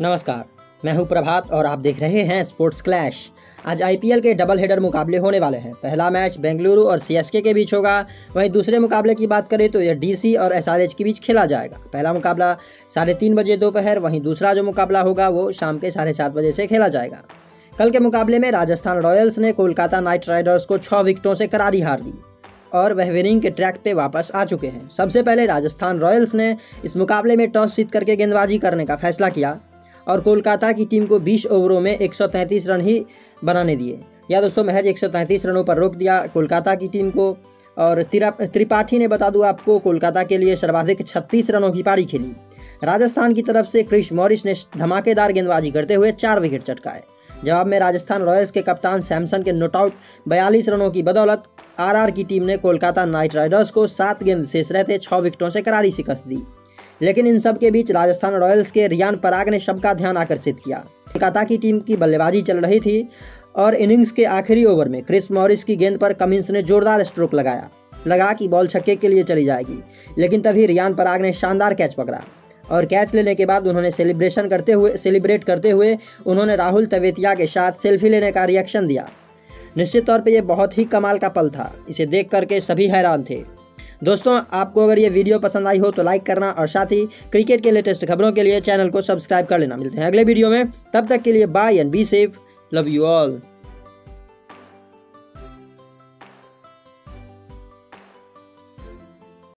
नमस्कार, मैं हूँ प्रभात और आप देख रहे हैं स्पोर्ट्स क्लैश आज आईपीएल के डबल हेडर मुकाबले होने वाले हैं। पहला मैच बेंगलुरु और सीएसके के बीच होगा। वहीं दूसरे मुकाबले की बात करें तो यह डीसी और एसआरएच के बीच खेला जाएगा। पहला मुकाबला साढ़े तीन बजे दोपहर, वहीं दूसरा जो मुकाबला होगा वो शाम के साढ़े सात बजे से खेला जाएगा। कल के मुकाबले में राजस्थान रॉयल्स ने कोलकाता नाइट राइडर्स को छः विकेटों से करारी हार दी और वह विनिंग के ट्रैक पे वापस आ चुके हैं। सबसे पहले राजस्थान रॉयल्स ने इस मुकाबले में टॉस जीत करके गेंदबाजी करने का फैसला किया। और कोलकाता की टीम को 20 ओवरों में 133 रन ही बनाने दिए। या दोस्तों, महज 133 रनों पर रोक दिया कोलकाता की टीम को और त्रिपाठी ने बता दूँ आपको, कोलकाता के लिए सर्वाधिक 36 रनों की पारी खेली। राजस्थान की तरफ़ से क्रिश मॉरिस ने धमाकेदार गेंदबाजी करते हुए चार विकेट चटकाए। जवाब में राजस्थान रॉयल्स के कप्तान सैमसन के नोटआउट बयालीस रनों की बदौलत आरआर की टीम ने कोलकाता नाइट राइडर्स को सात गेंद शेष रहते छः विकेटों से करारी शिकस्त दी। लेकिन इन सब के बीच राजस्थान रॉयल्स के रियान पराग ने सबका ध्यान आकर्षित किया। कोलकाता की टीम की बल्लेबाजी चल रही थी और इनिंग्स के आखिरी ओवर में क्रिस मॉरिस की गेंद पर कमिंस ने जोरदार स्ट्रोक लगाया। लगा कि बॉल छक्के के लिए चली जाएगी, लेकिन तभी रियान पराग ने शानदार कैच पकड़ा और कैच लेने के बाद उन्होंने सेलिब्रेशन करते हुए, सेलिब्रेट करते हुए उन्होंने राहुल तवेतिया के साथ सेल्फी लेने का रिएक्शन दिया। निश्चित तौर पर यह बहुत ही कमाल का पल था, इसे देख करके सभी हैरान थे। दोस्तों, आपको अगर ये वीडियो पसंद आई हो तो लाइक करना और साथ ही क्रिकेट के लेटेस्ट खबरों के लिए चैनल को सब्सक्राइब कर लेना। मिलते हैं अगले वीडियो में। तब तक के लिए bye and be safe love you all